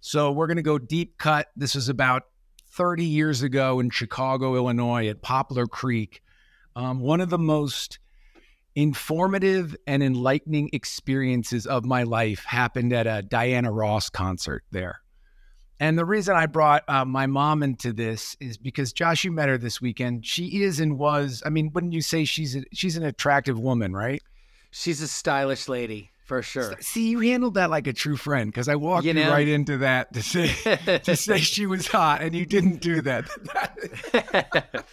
So we're going to go deep cut. This is about 30 years ago in Chicago, Illinois, at Poplar Creek. Um, one of the most informative and enlightening experiences of my life happened at a Diana Ross concert there. And the reason I brought uh, my mom into this is because Josh, you met her this weekend. She is and was. I mean, wouldn't you say she's a, she's an attractive woman, right? She's a stylish lady for sure. See, you handled that like a true friend because I walked you, know? right into that to say to say she was hot, and you didn't do that.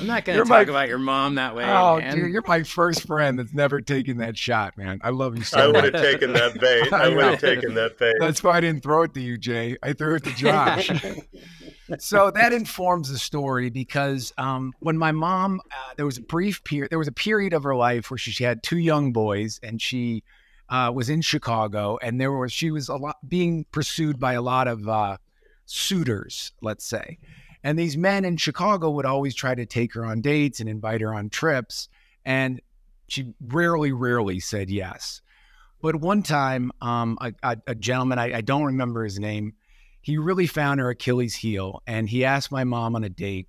I'm not going to talk my, about your mom that way. Oh, man. dude, you're my first friend that's never taken that shot, man. I love you so much. I would have taken that bait. I, I would have taken that bait. That's why I didn't throw it to you, Jay. I threw it to Josh. so that informs the story because um, when my mom, uh, there was a brief period, there was a period of her life where she, she had two young boys, and she uh, was in Chicago, and there was she was a lot being pursued by a lot of uh, suitors, let's say, and these men in Chicago would always try to take her on dates and invite her on trips, and she rarely, rarely said yes. But one time, um, a, a, a, gentleman, I, I don't remember his name, he really found her Achilles heel, and he asked my mom on a date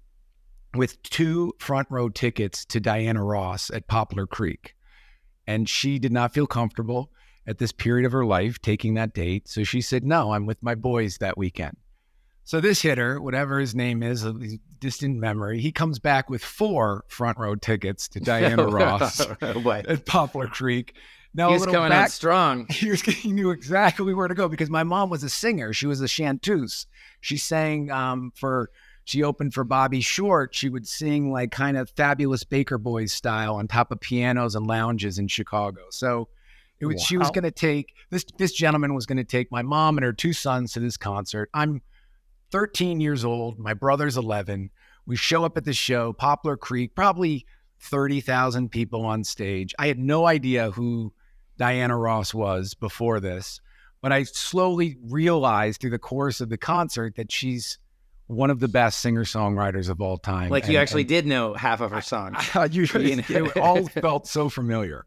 with two front row tickets to Diana Ross at Poplar Creek and she did not feel comfortable at this period of her life taking that date. So she said, No, I'm with my boys that weekend. So this hitter, whatever his name is, a distant memory, he comes back with four front row tickets to Diana Ross at Poplar Creek. Now he's coming back, out strong. He, was, he knew exactly where to go because my mom was a singer. She was a chanteuse. She sang um, for she opened for Bobby Short, she would sing like kind of fabulous Baker Boys style on top of pianos and lounges in Chicago. So it was, wow. she was going to take this this gentleman was going to take my mom and her two sons to this concert. I'm 13 years old, my brother's 11. We show up at the show, Poplar Creek, probably 30,000 people on stage. I had no idea who Diana Ross was before this, but I slowly realized through the course of the concert that she's one of the best singer songwriters of all time. Like and, you actually did know half of her songs. I, I, you, it all felt so familiar.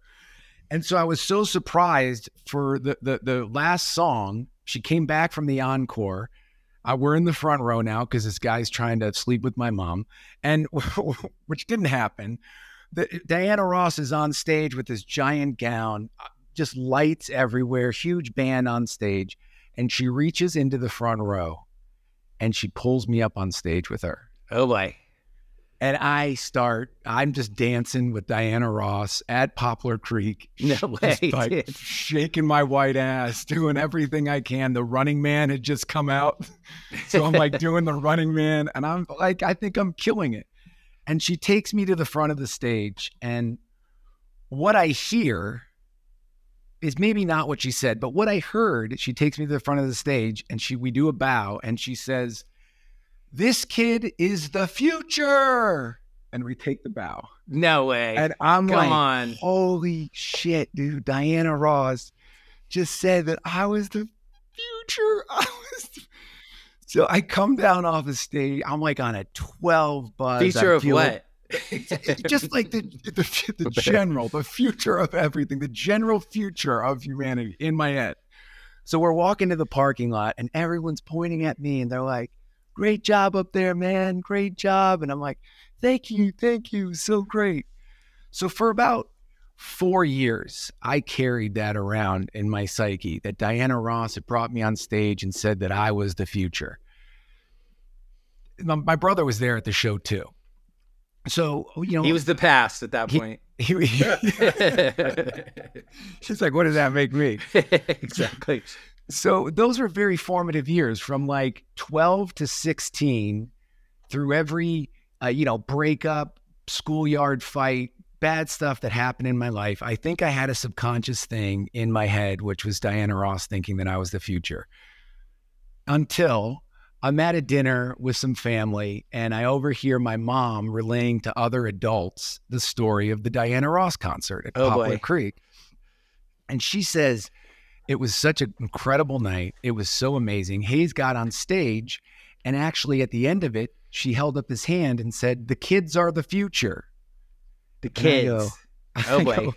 And so I was so surprised for the, the, the last song. She came back from the encore. Uh, we're in the front row now because this guy's trying to sleep with my mom, and which didn't happen. The, Diana Ross is on stage with this giant gown, uh, just lights everywhere, huge band on stage, and she reaches into the front row and she pulls me up on stage with her. Oh boy. And I start, I'm just dancing with Diana Ross at Poplar Creek. No way. Like shaking my white ass, doing everything I can. The running man had just come out. So I'm like doing the running man. And I'm like, I think I'm killing it. And she takes me to the front of the stage. And what I hear is maybe not what she said, but what I heard, she takes me to the front of the stage and she we do a bow and she says, "This kid is the future." And we take the bow. No way. And I'm Come like, on. "Holy shit, dude! Diana Ross just said that I was the future. I was." The... So I come down off the stage. I'm like on a 12 buzz. Future of what? just like the, the, the general, the future of everything, the general future of humanity in my head. So we're walking to the parking lot and everyone's pointing at me and they're like, great job up there, man. Great job. And I'm like, thank you. Thank you. So great. So for about four years, I carried that around in my psyche that Diana Ross had brought me on stage and said that I was the future. My brother was there at the show too. So you know, he was the past at that point. He, he, she's like, "What does that make me?" exactly. So those are very formative years, from like twelve to sixteen, through every uh, you know breakup, schoolyard fight, bad stuff that happened in my life. I think I had a subconscious thing in my head, which was Diana Ross thinking that I was the future. Until I'm at a dinner with some family and I overhear my mom relaying to other adults the story of the Diana Ross concert at oh Poplar boy. Creek. And she says, it was such an incredible night. It was so amazing. Hayes got on stage, and actually, at the end of it, she held up his hand and said, The kids are the future. The kids. Go, oh, boy. I go,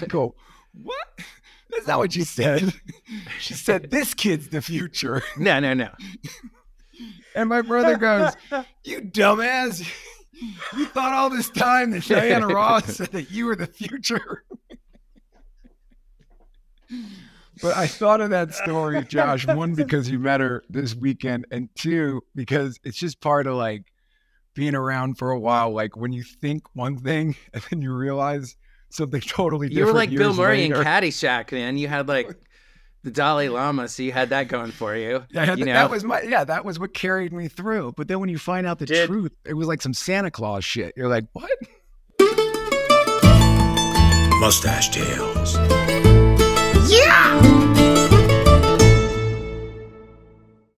I go, what? That's not what she said. She said, This kid's the future. No, no, no. And my brother goes, You dumbass. You thought all this time that Diana Ross said that you were the future. But I thought of that story, Josh, one, because you met her this weekend, and two, because it's just part of like being around for a while. Like when you think one thing and then you realize something totally different. You were like Bill Murray later. in Caddyshack, man. You had like the Dalai Lama, so you had that going for you. Yeah, you know? that was my yeah, that was what carried me through. But then when you find out the Did- truth, it was like some Santa Claus shit. You're like, what? Mustache Tales.